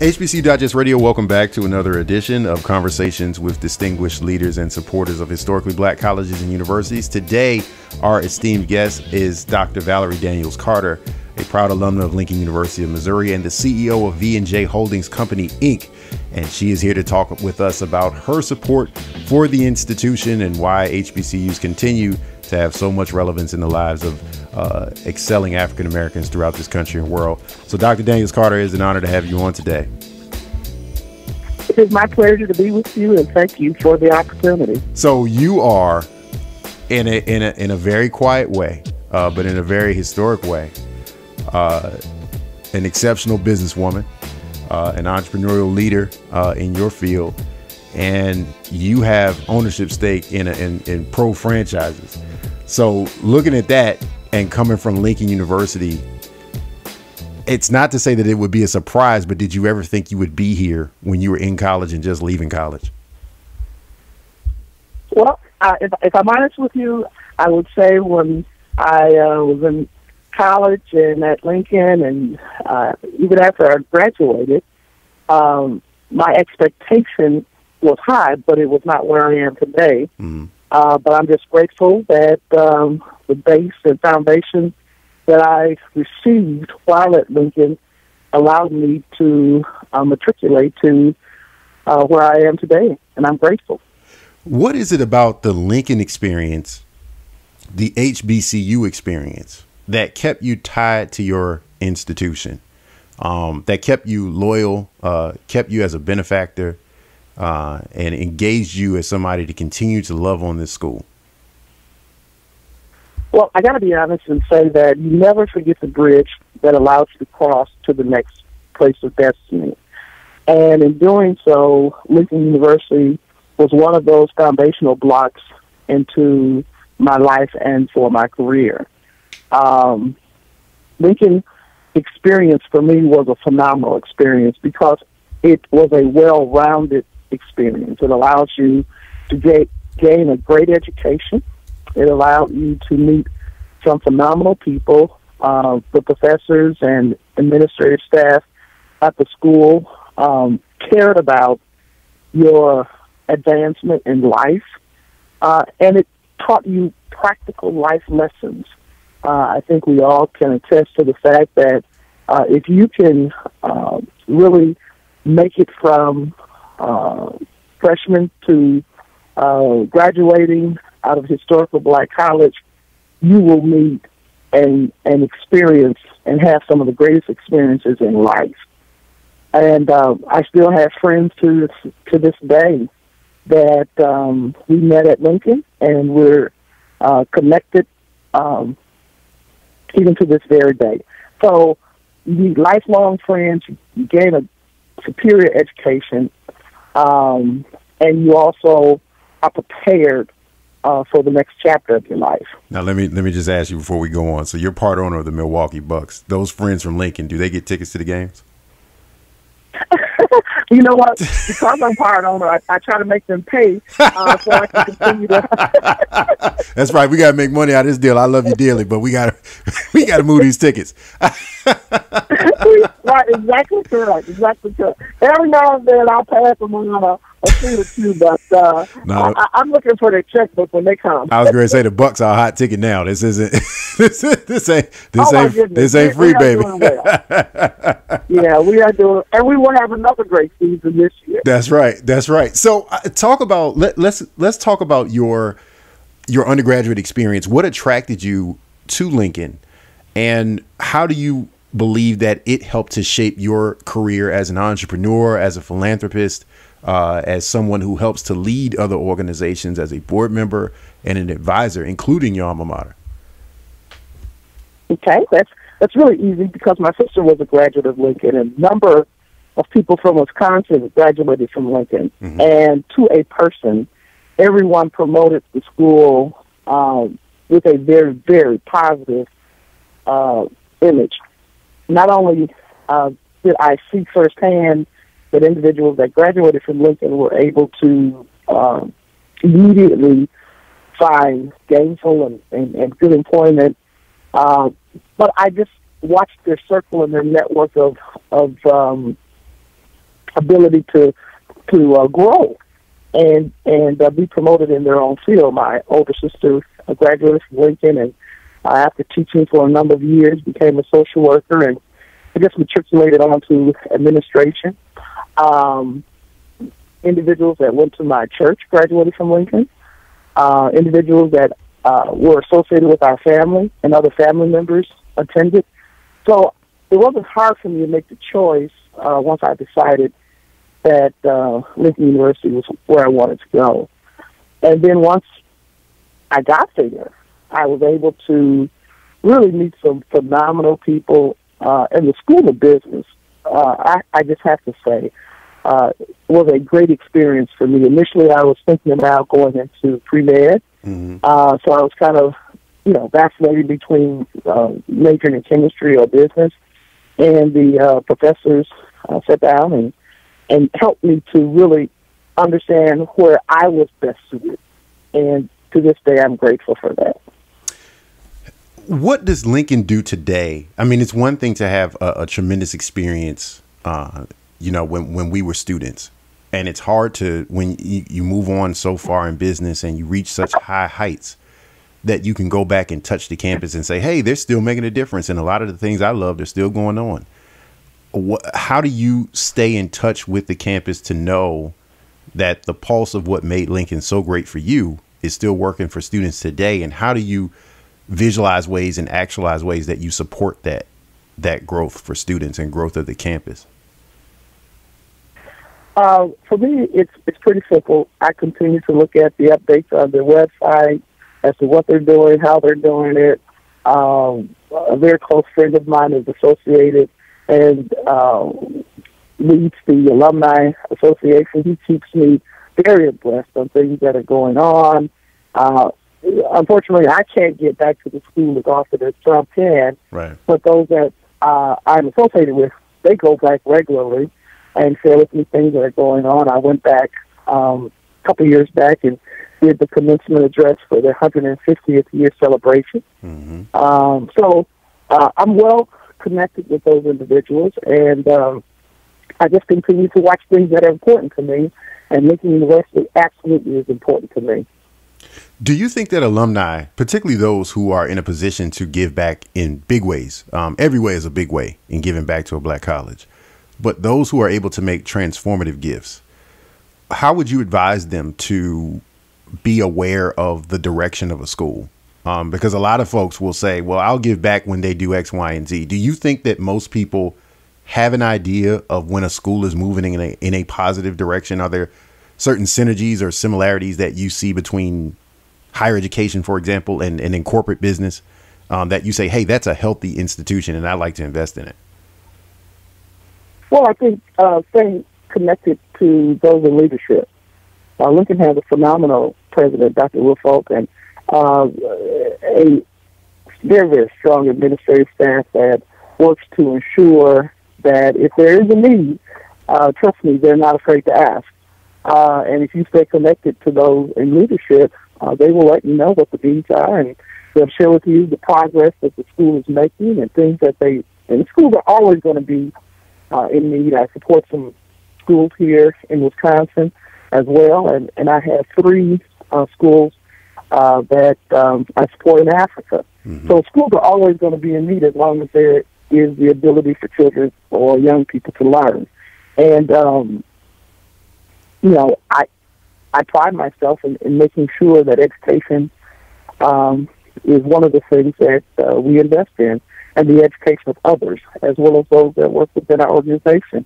HBCU Digest Radio, welcome back to another edition of Conversations with Distinguished Leaders and Supporters of Historically Black Colleges and Universities. Today, our esteemed guest is Dr. Valerie Daniels Carter, a proud alumna of Lincoln University of Missouri and the CEO of V&J Holdings Company, Inc. And she is here to talk with us about her support for the institution and why HBCUs continue to have so much relevance in the lives of uh, excelling African Americans throughout this country and world. So, Dr. Daniels Carter, is an honor to have you on today. It is my pleasure to be with you, and thank you for the opportunity. So, you are in a in a in a very quiet way, uh, but in a very historic way, uh, an exceptional businesswoman, uh, an entrepreneurial leader uh, in your field, and you have ownership stake in, a, in in pro franchises. So, looking at that and coming from Lincoln University, it's not to say that it would be a surprise, but did you ever think you would be here when you were in college and just leaving college? Well, uh, if, if I'm honest with you, I would say when I uh, was in college and at Lincoln, and uh, even after I graduated, um, my expectation was high, but it was not where I am today. Mm. Uh, but I'm just grateful that um, the base and foundation that I received while at Lincoln allowed me to uh, matriculate to uh, where I am today, and I'm grateful. What is it about the Lincoln experience, the HBCU experience, that kept you tied to your institution, um, that kept you loyal, uh, kept you as a benefactor, uh, and engaged you as somebody to continue to love on this school? Well, I got to be honest and say that you never forget the bridge that allows you to cross to the next place of destiny. And in doing so, Lincoln University was one of those foundational blocks into my life and for my career. Um, Lincoln experience for me was a phenomenal experience because it was a well-rounded experience. It allows you to get, gain a great education. It allowed you to meet some phenomenal people, uh, the professors and administrative staff at the school um, cared about your advancement in life, uh, and it taught you practical life lessons. Uh, I think we all can attest to the fact that uh, if you can uh, really make it from uh, freshman to uh, graduating out of historical black college, you will meet and and experience and have some of the greatest experiences in life. And uh, I still have friends to this, to this day that um, we met at Lincoln, and we're uh, connected um, even to this very day. So you lifelong friends. You gain a superior education, um, and you also are prepared uh, for the next chapter of your life. Now let me let me just ask you before we go on. So you're part owner of the Milwaukee Bucks. Those friends from Lincoln, do they get tickets to the games? you know what? Because I'm part owner, I, I try to make them pay uh, so I can continue to. That's right. We got to make money out of this deal. I love you dearly, but we got to we got to move these tickets. right, exactly correct. Exactly correct. Every now and then I'll pass them on a, a few or two, but uh, no, I, am looking for their checkbook when they come. I was going to say the Bucks are a hot ticket now. This isn't. this, this ain't. This oh ain't. This ain't free, baby. Well. Yeah, we are doing, and we will have another great season this year. That's right. That's right. So, uh, talk about let, let's let's talk about your your undergraduate experience. What attracted you to Lincoln, and how do you believe that it helped to shape your career as an entrepreneur, as a philanthropist, uh, as someone who helps to lead other organizations as a board member and an advisor, including your alma mater? Okay, that's that's really easy because my sister was a graduate of Lincoln, and a number of people from Wisconsin graduated from Lincoln, mm-hmm. and to a person, everyone promoted the school um, with a very very positive uh, image not only uh, did I see firsthand that individuals that graduated from Lincoln were able to um, immediately find gainful and, and, and good employment, uh, but I just watched their circle and their network of of um, ability to to uh, grow and and uh, be promoted in their own field. My older sister graduated from Lincoln, and uh, after teaching for a number of years, became a social worker, and I guess matriculated onto administration. Um, individuals that went to my church graduated from Lincoln. Uh, individuals that uh, were associated with our family and other family members attended. So it wasn't hard for me to make the choice uh, once I decided that uh, Lincoln University was where I wanted to go. And then once I got there, I was able to really meet some phenomenal people uh, in the School of Business. Uh, I, I just have to say, uh, was a great experience for me. Initially, I was thinking about going into pre med, mm-hmm. uh, so I was kind of, you know, vacillating between uh, majoring in chemistry or business. And the uh, professors uh, sat down and and helped me to really understand where I was best suited. And to this day, I'm grateful for that. What does Lincoln do today? I mean, it's one thing to have a, a tremendous experience, uh, you know, when, when we were students. And it's hard to, when you, you move on so far in business and you reach such high heights, that you can go back and touch the campus and say, hey, they're still making a difference. And a lot of the things I loved are still going on how do you stay in touch with the campus to know that the pulse of what made Lincoln so great for you is still working for students today? And how do you visualize ways and actualize ways that you support that that growth for students and growth of the campus? Uh, for me, it's it's pretty simple. I continue to look at the updates on the website as to what they're doing, how they're doing it. Um, a very close friend of mine is associated and uh, leads the Alumni Association. He keeps me very abreast on things that are going on. Uh, unfortunately, I can't get back to the school as often as Trump can. Right. But those that uh, I'm associated with, they go back regularly and share with me things that are going on. I went back um, a couple years back and did the commencement address for their 150th year celebration. Mm-hmm. Um, so uh, I'm well connected with those individuals, and um, I just continue to watch things that are important to me. And Lincoln University absolutely is important to me. Do you think that alumni, particularly those who are in a position to give back in big ways, um, every way is a big way in giving back to a black college, but those who are able to make transformative gifts, how would you advise them to be aware of the direction of a school? Um, because a lot of folks will say, well, I'll give back when they do X, Y, and Z. Do you think that most people have an idea of when a school is moving in a, in a positive direction? Are there certain synergies or similarities that you see between higher education, for example, and, and in corporate business um, that you say, hey, that's a healthy institution and I'd like to invest in it? Well, I think uh, staying connected to those in leadership. Uh, Lincoln has a phenomenal president, Dr. Will and uh, a very, very strong administrative staff that works to ensure that if there is a need, uh, trust me, they're not afraid to ask. Uh, and if you stay connected to those in leadership, uh, they will let you know what the needs are and they'll share with you the progress that the school is making and things that they, and the schools are always going to be uh, in need. I support some schools here in Wisconsin as well, and, and I have three uh, schools uh, that um, I support in Africa. Mm-hmm. So schools are always going to be in need as long as there is the ability for children or young people to learn. And um, you know, I I pride myself in, in making sure that education um, is one of the things that uh, we invest in, and the education of others as well as those that work within our organization.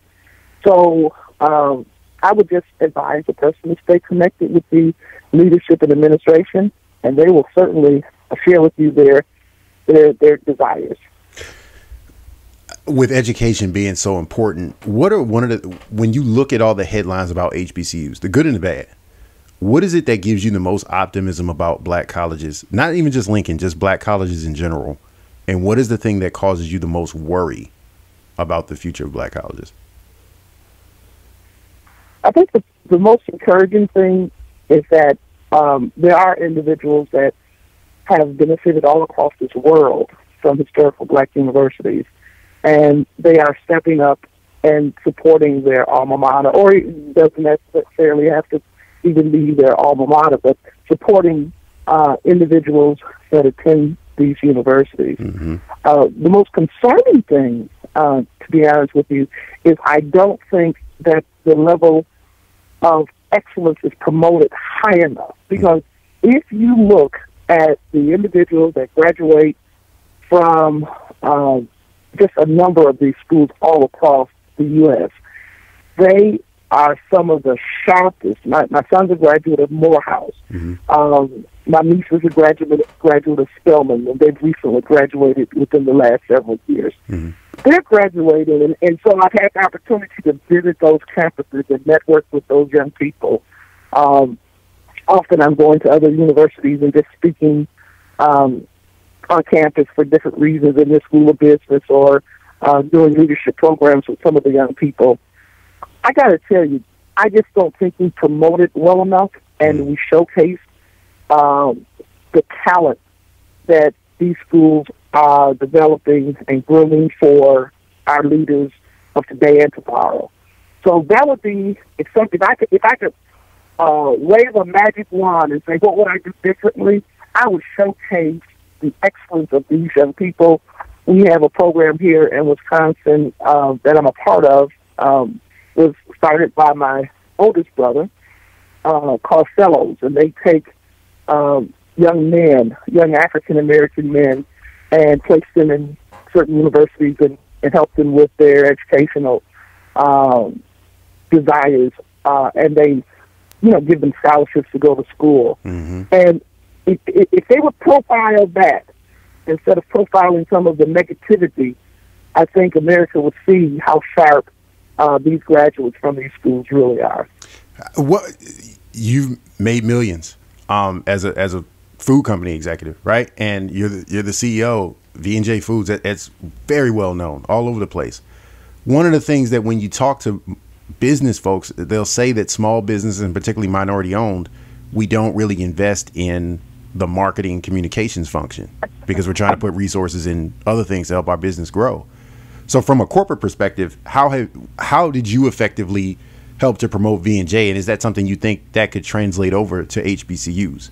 So um, I would just advise a person to stay connected with the leadership and administration, and they will certainly share with you their their their desires. With education being so important, what are one of the when you look at all the headlines about HBCUs, the good and the bad, what is it that gives you the most optimism about black colleges? Not even just Lincoln, just black colleges in general. And what is the thing that causes you the most worry about the future of black colleges? I think the, the most encouraging thing is that um, there are individuals that have benefited all across this world from historical black universities, and they are stepping up and supporting their alma mater, or it doesn't necessarily have to even be their alma mater, but supporting uh, individuals that attend these universities. Mm-hmm. Uh, the most concerning thing, uh, to be honest with you, is I don't think that the level of excellence is promoted high enough. Because if you look at the individuals that graduate from uh, just a number of these schools all across the U.S., they are some of the sharpest. My, my son's a graduate of Morehouse. Mm-hmm. Um, my niece is a graduate graduate of Spelman, and they've recently graduated within the last several years. Mm-hmm. They're graduating, and, and so I've had the opportunity to visit those campuses and network with those young people. Um, often I'm going to other universities and just speaking um, on campus for different reasons in the School of Business or uh, doing leadership programs with some of the young people. I got to tell you, I just don't think we promote it well enough and we showcase um, the talent that these schools are developing and grooming for our leaders of today and tomorrow. So that would be if something I could if I could uh, wave a magic wand and say what would I do differently, I would showcase the excellence of these young people. We have a program here in Wisconsin uh, that I'm a part of. Um, was started by my oldest brother uh, called Fellows, and they take um, young men, young African American men, and place them in certain universities and, and help them with their educational um, desires. Uh, and they, you know, give them scholarships to go to school. Mm-hmm. And if, if they would profile that instead of profiling some of the negativity, I think America would see how sharp uh, these graduates from these schools really are. What you've made millions um, as a as a food company executive, right? And you're the, you're the CEO V and J Foods. It's very well known all over the place. One of the things that when you talk to business folks, they'll say that small businesses, and particularly minority owned, we don't really invest in the marketing communications function because we're trying to put resources in other things to help our business grow. So, from a corporate perspective, how have how did you effectively help to promote V and J, and is that something you think that could translate over to HBCUs?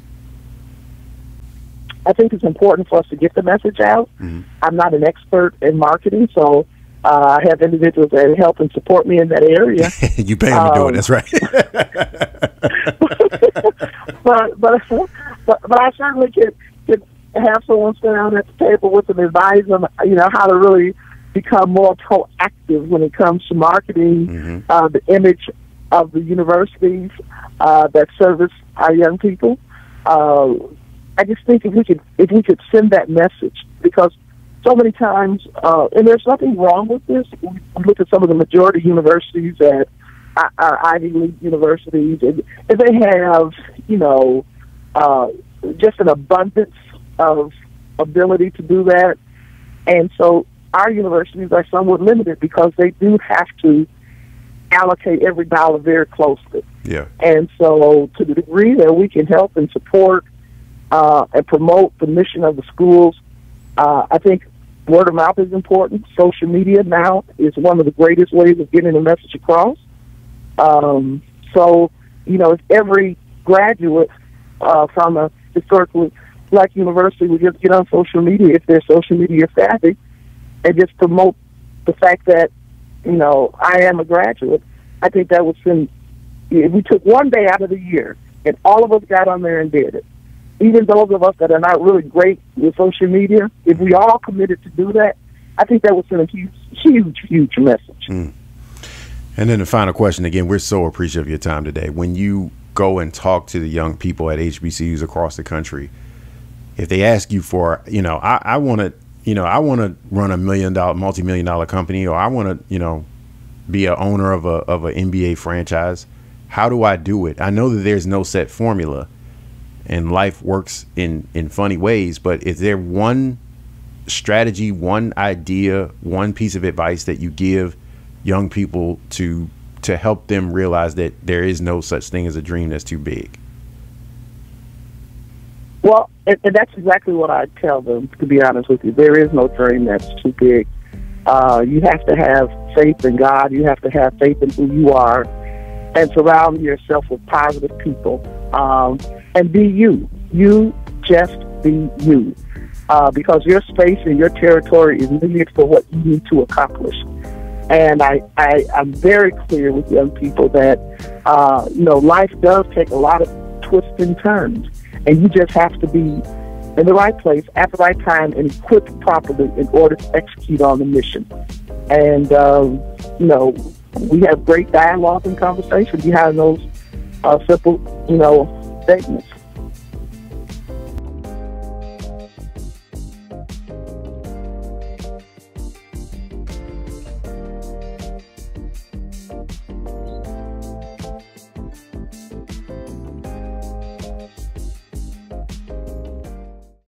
I think it's important for us to get the message out. Mm-hmm. I'm not an expert in marketing, so uh, I have individuals that help and support me in that area. you pay them um, to do it. That's right. but, but but but I certainly could could have someone sit down at the table with them, advise them, you know, how to really become more proactive when it comes to marketing mm-hmm. uh, the image of the universities uh, that service our young people. Uh, I just think if we could if we could send that message because so many times, uh, and there's nothing wrong with this. We look at some of the majority universities at our Ivy League universities, and, and they have you know uh, just an abundance of ability to do that, and so our universities are somewhat limited because they do have to allocate every dollar very closely. Yeah. And so, to the degree that we can help and support uh, and promote the mission of the schools, uh, I think word of mouth is important. Social media now is one of the greatest ways of getting the message across. Um, so, you know, if every graduate uh, from a historically black university would just get on social media, if they're social media savvy, and just promote the fact that you know I am a graduate. I think that would send. If we took one day out of the year and all of us got on there and did it, even those of us that are not really great with social media, if we all committed to do that, I think that would send a huge, huge, huge message. Mm. And then the final question again, we're so appreciative of your time today. When you go and talk to the young people at HBCUs across the country, if they ask you for, you know, I, I want to you know, I want to run a million dollar, multi million dollar company, or I want to, you know, be a owner of a of an NBA franchise. How do I do it? I know that there's no set formula, and life works in in funny ways. But is there one strategy, one idea, one piece of advice that you give young people to to help them realize that there is no such thing as a dream that's too big? Well, and, and that's exactly what I tell them. To be honest with you, there is no dream that's too big. Uh, you have to have faith in God. You have to have faith in who you are, and surround yourself with positive people. Um, and be you. You just be you. Uh, because your space and your territory is needed for what you need to accomplish. And I, I, I'm very clear with young people that, uh, you know, life does take a lot of twists and turns. And you just have to be in the right place at the right time and equipped properly in order to execute on the mission. And, um, you know, we have great dialogue and conversation behind those uh, simple, you know, statements.